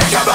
myself